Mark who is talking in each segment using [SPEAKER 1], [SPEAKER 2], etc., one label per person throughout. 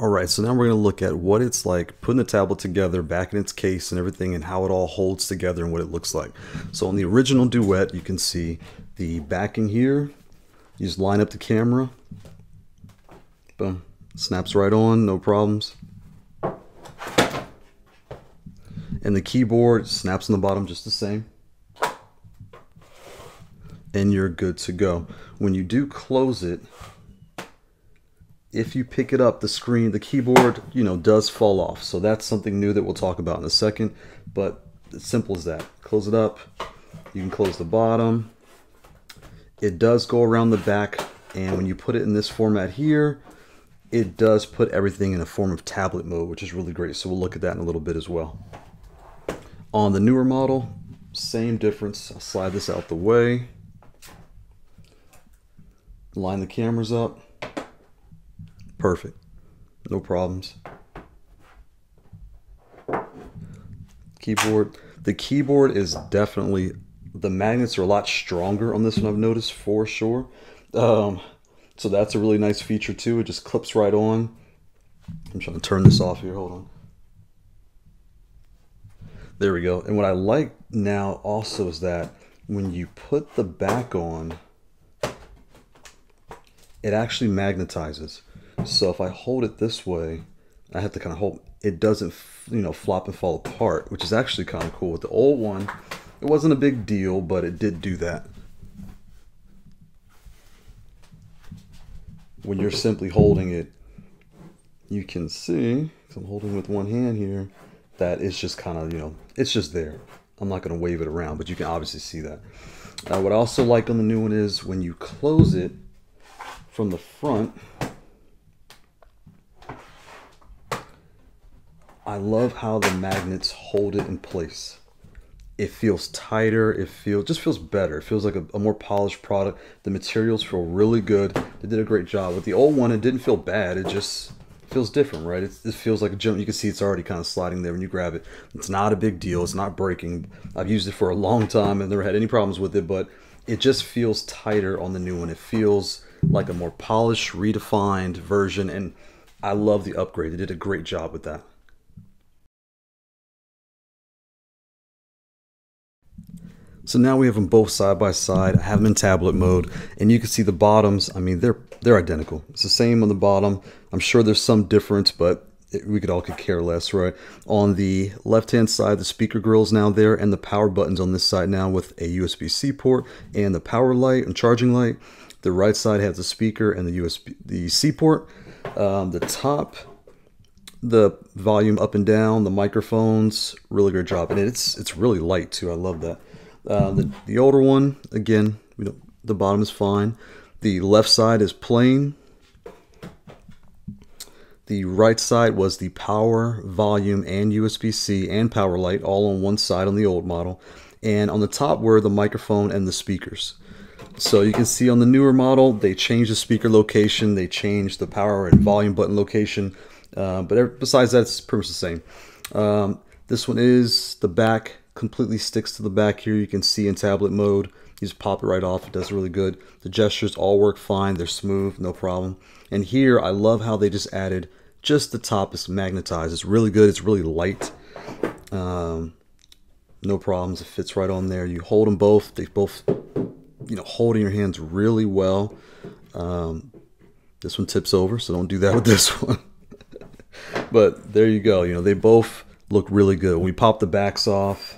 [SPEAKER 1] All right, so now we're going to look at what it's like putting the tablet together back in its case and everything and how it all holds together and what it looks like. So on the original Duet, you can see the backing here. You just line up the camera. Boom. Snaps right on, no problems. And the keyboard snaps on the bottom just the same. And you're good to go. When you do close it, if you pick it up, the screen, the keyboard, you know, does fall off. So that's something new that we'll talk about in a second. But it's simple as that. Close it up. You can close the bottom. It does go around the back. And when you put it in this format here, it does put everything in a form of tablet mode, which is really great. So we'll look at that in a little bit as well. On the newer model, same difference. I'll slide this out the way. Line the cameras up Perfect. No problems. Keyboard. The keyboard is definitely, the magnets are a lot stronger on this one I've noticed for sure. Um, so that's a really nice feature too. It just clips right on. I'm trying to turn this off here. Hold on. There we go. And what I like now also is that when you put the back on, it actually magnetizes. So if I hold it this way, I have to kind of hold, it doesn't, you know, flop and fall apart, which is actually kind of cool. With the old one, it wasn't a big deal, but it did do that. When you're simply holding it, you can see, because I'm holding with one hand here, that it's just kind of, you know, it's just there. I'm not going to wave it around, but you can obviously see that. Uh, what I also like on the new one is when you close it from the front, I love how the magnets hold it in place. It feels tighter. It feels just feels better. It feels like a, a, more polished product. The materials feel really good. They did a great job. With the old one, it didn't feel bad. It just feels different, right? It, it feels like a jump. You can see it's already kind of sliding there when you grab it. It's not a big deal. It's not breaking. I've used it for a long time and never had any problems with it, but it just feels tighter on the new one. It feels like a more polished, redefined version, and I love the upgrade. They did a great job with that. So now we have them both side by side. I have them in tablet mode, and you can see the bottoms. I mean, they're they're identical. It's the same on the bottom. I'm sure there's some difference, but it, we could all could care less, right? On the left-hand side, the speaker grill is now there, and the power buttons on this side now with a USB-C port and the power light and charging light. The right side has the speaker and the USB the C port. Um, the top the volume up and down, the microphones, really great job. And it's it's really light too. I love that. Uh, the, the older one, again, the bottom is fine. The left side is plain. The right side was the power, volume, and USB-C and power light all on one side on the old model. And on the top were the microphone and the speakers. So you can see on the newer model, they changed the speaker location, they changed the power and volume button location. Uh, but besides that, it's pretty much the same. Um, this one is the back completely sticks to the back here. You can see in tablet mode. You just pop it right off. It does really good. The gestures all work fine. They're smooth, no problem. And here, I love how they just added just the top is magnetized. It's really good. It's really light. Um, no problems. It fits right on there. You hold them both. They both, you know, hold in your hands really well. Um, this one tips over, so don't do that with this one. but there you go. You know, they both look really good. When we pop the backs off,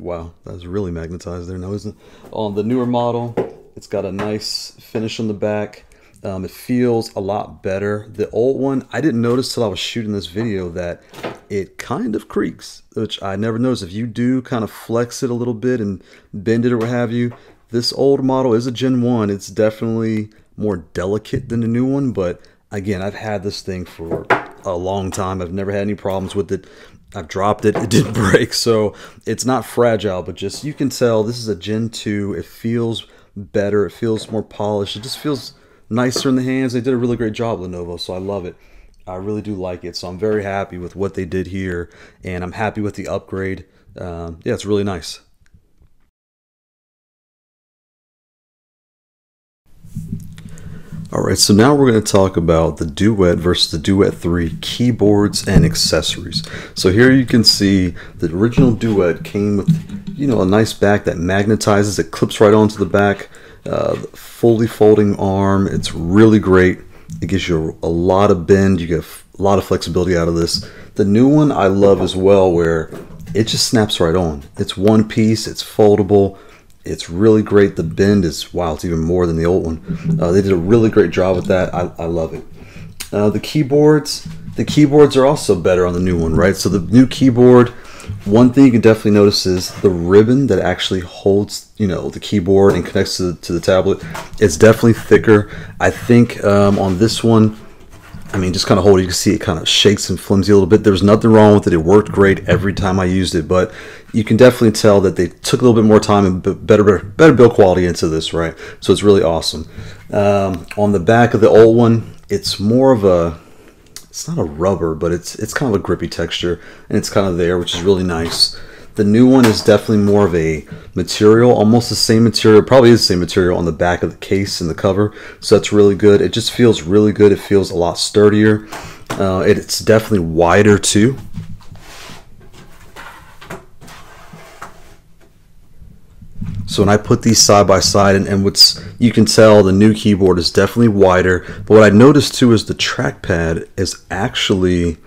[SPEAKER 1] Wow, that's really magnetized there now, isn't it? On the newer model, it's got a nice finish on the back. Um, it feels a lot better. The old one, I didn't notice till I was shooting this video that it kind of creaks, which I never noticed. If you do kind of flex it a little bit and bend it or what have you, this old model is a Gen 1. It's definitely more delicate than the new one, but again, I've had this thing for a long time. I've never had any problems with it. I've dropped it. It didn't break, so it's not fragile, but just you can tell this is a Gen 2. It feels better. It feels more polished. It just feels nicer in the hands. They did a really great job, Lenovo, so I love it. I really do like it, so I'm very happy with what they did here, and I'm happy with the upgrade. Um, yeah, it's really nice. All right, so now we're going to talk about the Duet versus the Duet 3 keyboards and accessories. So here you can see the original Duet came with, you know, a nice back that magnetizes, it clips right onto the back, uh, fully folding arm. It's really great. It gives you a lot of bend. You get a lot of flexibility out of this. The new one I love as well, where it just snaps right on. It's one piece, it's foldable it's really great. The bend is wow, it's even more than the old one. Uh, they did a really great job with that. I, I love it. Uh, the keyboards, the keyboards are also better on the new one, right? So the new keyboard, one thing you can definitely notice is the ribbon that actually holds, you know, the keyboard and connects to, to the tablet. It's definitely thicker. I think um, on this one, I mean, just kind of hold it. You can see it kind of shakes and flimsy a little bit. There was nothing wrong with it. It worked great every time I used it, but you can definitely tell that they took a little bit more time and better better build quality into this, right? So it's really awesome. Um, on the back of the old one, it's more of a it's not a rubber, but it's it's kind of a grippy texture, and it's kind of there, which is really nice. The new one is definitely more of a material, almost the same material, probably is the same material on the back of the case and the cover. So that's really good. It just feels really good. It feels a lot sturdier. Uh, it's definitely wider too. So when I put these side by side, and, and what's you can tell the new keyboard is definitely wider. But what I noticed too is the trackpad is actually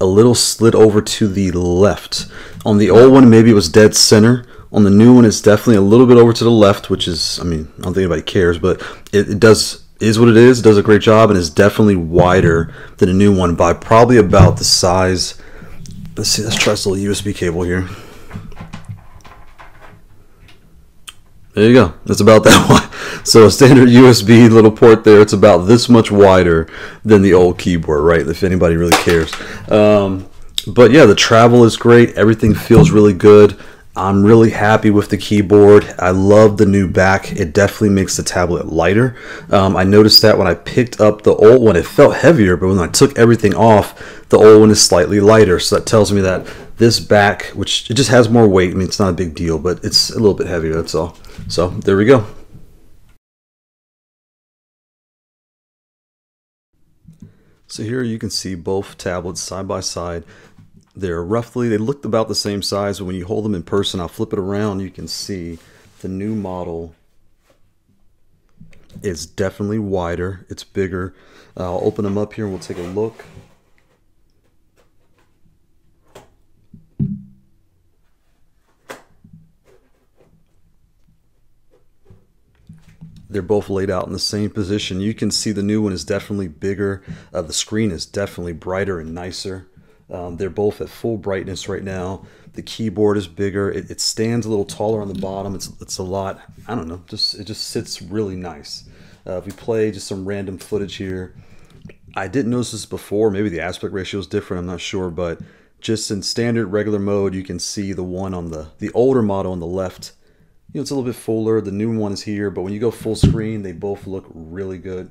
[SPEAKER 1] a little slid over to the left. On the old one, maybe it was dead center. On the new one, it's definitely a little bit over to the left, which is, I mean, I don't think anybody cares, but it, it does is what it is. It does a great job and is definitely wider than a new one by probably about the size. Let's see. Let's try this little USB cable here. There you go. It's about that wide. So a standard USB little port there. It's about this much wider than the old keyboard, right? If anybody really cares. Um, but yeah, the travel is great. Everything feels really good. I'm really happy with the keyboard. I love the new back. It definitely makes the tablet lighter. Um, I noticed that when I picked up the old one, it felt heavier, but when I took everything off, the old one is slightly lighter. So that tells me that this back, which it just has more weight. I mean, it's not a big deal, but it's a little bit heavier. That's all. So there we go. So here you can see both tablets side by side. They're roughly, they look about the same size, but when you hold them in person, I'll flip it around, you can see the new model is definitely wider. It's bigger. I'll open them up here and we'll take a look. They're both laid out in the same position. You can see the new one is definitely bigger. Uh, the screen is definitely brighter and nicer. Um, they're both at full brightness right now. The keyboard is bigger. It, it, stands a little taller on the bottom. It's it's a lot. I don't know. Just it just sits really nice. Uh, if we play just some random footage here, I didn't notice this before. Maybe the aspect ratio is different. I'm not sure, but just in standard regular mode, you can see the one on the the older model on the left you know, it's a little bit fuller. The new one is here, but when you go full screen, they both look really good.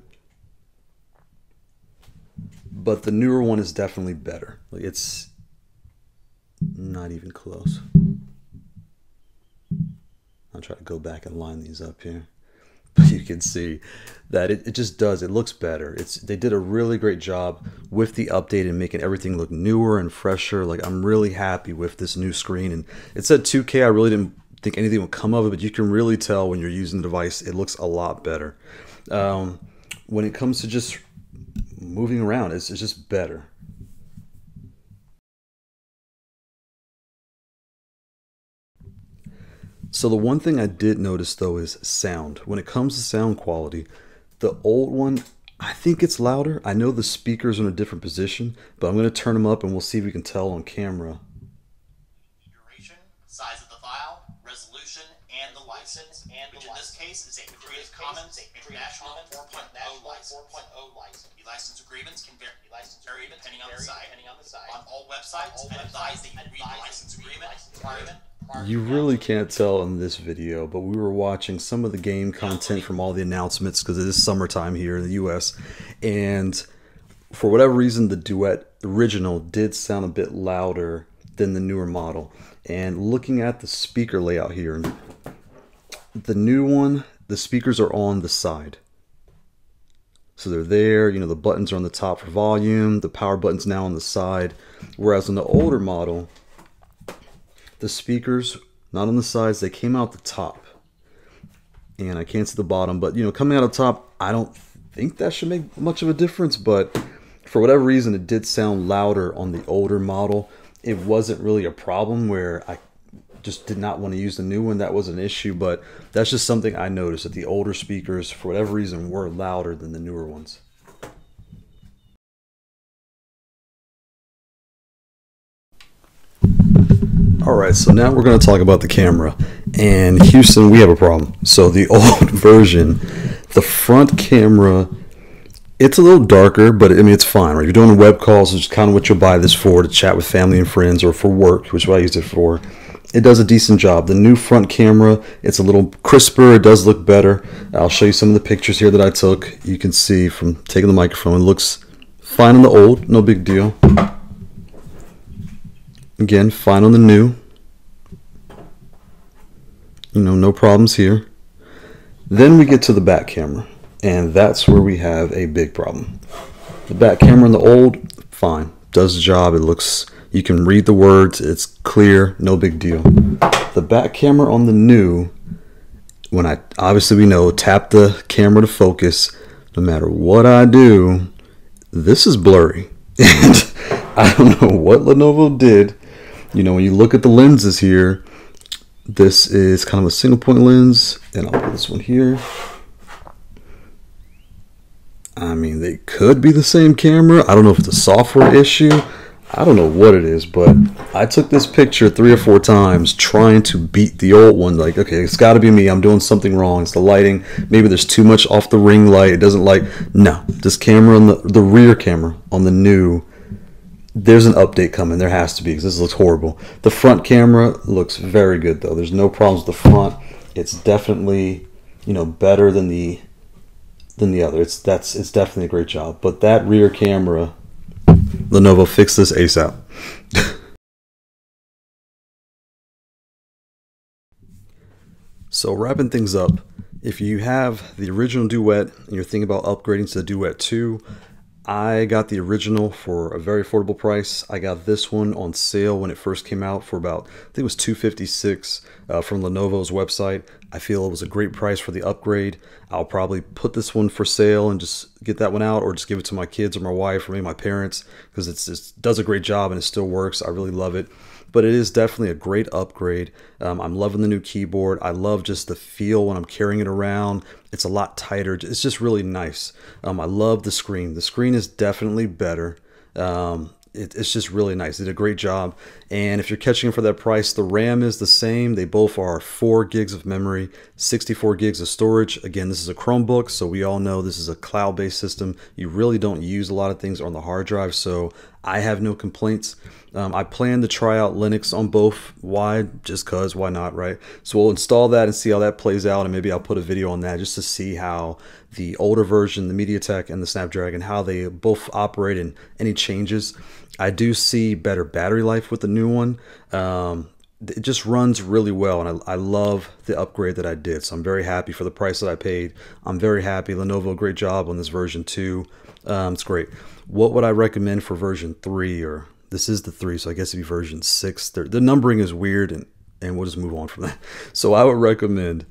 [SPEAKER 1] But the newer one is definitely better. Like it's not even close. I'll try to go back and line these up here. But you can see that it, it just does. It looks better. It's they did a really great job with the update and making everything look newer and fresher. Like I'm really happy with this new screen. And it said 2K. I really didn't think anything will come of it, but you can really tell when you're using the device, it looks a lot better. Um, when it comes to just moving around, it's, it's just better. So the one thing I did notice though is sound. When it comes to sound quality, the old one, I think it's louder. I know the speakers are in a different position, but I'm going to turn them up and we'll see if we can tell on camera.
[SPEAKER 2] Duration, size resolution, and the license, and which in this case is a Creative Commons International 4.0 license. 4.0 license. The license agreements can vary, license vary depending on the site. Depending on the site. On all websites, and advise that you read the license agreement
[SPEAKER 1] you really can't tell in this video, but we were watching some of the game content from all the announcements because it is summertime here in the US. And for whatever reason, the Duet original did sound a bit louder than the newer model. And looking at the speaker layout here, the new one, the speakers are on the side. So they're there. You know, the buttons are on the top for volume. The power button's now on the side. Whereas on the older model, the speakers, not on the sides, they came out the top. And I can't see the bottom, but you know, coming out of top, I don't think that should make much of a difference, but for whatever reason, it did sound louder on the older model. It wasn't really a problem where I just did not want to use the new one. That was an issue, but that's just something I noticed that the older speakers, for whatever reason, were louder than the newer ones. All right, so now we're going to talk about the camera. And Houston, we have a problem. So the old version, the front camera, it's a little darker, but I mean it's fine. Right, you're doing web calls, is kind of what you'll buy this for to chat with family and friends, or for work, which is what I use it for. It does a decent job. The new front camera, it's a little crisper. It does look better. I'll show you some of the pictures here that I took. You can see from taking the microphone, it looks fine on the old, no big deal. Again, fine on the new. You know, no problems here. Then we get to the back camera, and that's where we have a big problem. The back camera in the old, fine, does the job. It looks, you can read the words, it's clear, no big deal. The back camera on the new, when I obviously we know tap the camera to focus, no matter what I do, this is blurry. And I don't know what Lenovo did you know, when you look at the lenses here, this is kind of a single point lens, and I'll put this one here. I mean, they could be the same camera. I don't know if it's a software issue. I don't know what it is, but I took this picture three or four times trying to beat the old one. Like, okay, it's got to be me. I'm doing something wrong. It's the lighting. Maybe there's too much off the ring light. It doesn't like. No, this camera on the the rear camera on the new there's an update coming. There has to be because this looks horrible. The front camera looks very good though. There's no problems with the front. It's definitely you know better than the than the other. It's that's it's definitely a great job. But that rear camera, Lenovo fix this ASAP. so wrapping things up, if you have the original Duet and you're thinking about upgrading to the Duet 2, I got the original for a very affordable price. I got this one on sale when it first came out for about, I think it was 256 uh, from Lenovo's website. I feel it was a great price for the upgrade. I'll probably put this one for sale and just get that one out or just give it to my kids or my wife or maybe my parents because it does a great job and it still works. I really love it but it is definitely a great upgrade. Um, I'm loving the new keyboard. I love just the feel when I'm carrying it around. It's a lot tighter. It's just really nice. Um, I love the screen. The screen is definitely better. Um, it, it's just really nice. They did a great job. And if you're catching for that price, the RAM is the same. They both are 4 gigs of memory, 64 gigs of storage. Again, this is a Chromebook, so we all know this is a cloud based system. You really don't use a lot of things on the hard drive, so I have no complaints. Um, I plan to try out Linux on both. Why? Just cause. Why not? Right. So we'll install that and see how that plays out, and maybe I'll put a video on that just to see how the older version, the MediaTek and the Snapdragon, how they both operate and any changes. I do see better battery life with the new one. Um, it just runs really well, and I, I love the upgrade that I did. So I'm very happy for the price that I paid. I'm very happy. Lenovo, great job on this version two. Um, it's great. What would I recommend for version three or this is the three, so I guess it'd be version six. The numbering is weird, and, and we'll just move on from that. So I would recommend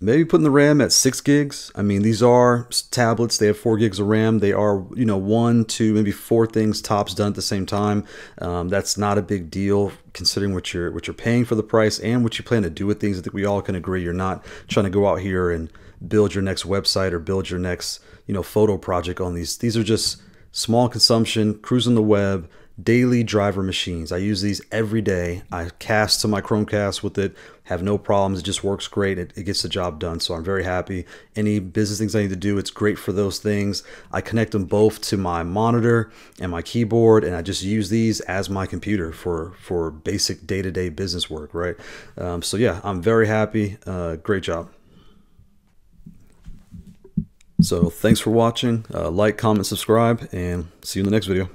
[SPEAKER 1] maybe putting the RAM at six gigs. I mean, these are tablets. They have four gigs of RAM. They are, you know, one, two, maybe four things tops done at the same time. Um, that's not a big deal considering what you're what you're paying for the price and what you plan to do with things. I think we all can agree you're not trying to go out here and build your next website or build your next, you know, photo project on these. These are just small consumption, cruising the web daily driver machines. I use these every day. I cast to my Chromecast with it, have no problems. It just works great. It, it, gets the job done. So I'm very happy. Any business things I need to do, it's great for those things. I connect them both to my monitor and my keyboard, and I just use these as my computer for, for basic day to day business work, right? Um, so yeah, I'm very happy. Uh, great job. So thanks for watching. Uh, like, comment, subscribe, and see you in the next video.